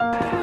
you